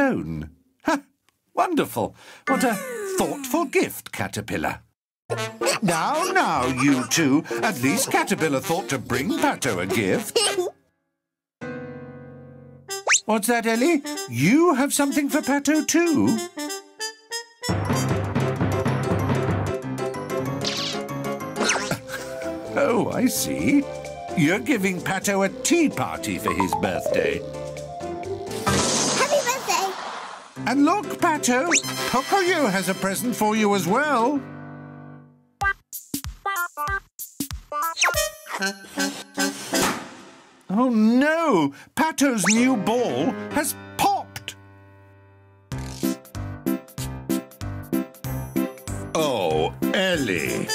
stone. Ha! Wonderful. What a thoughtful gift, Caterpillar. Now, now, you two. At least Caterpillar thought to bring Pato a gift. What's that, Elly? You have something for Pato too? oh, I see. You're giving Pato a tea party for his birthday. And look, Pato, Pocoyo has a present for you as well. Oh no! Pato's new ball has popped! Oh, Elly.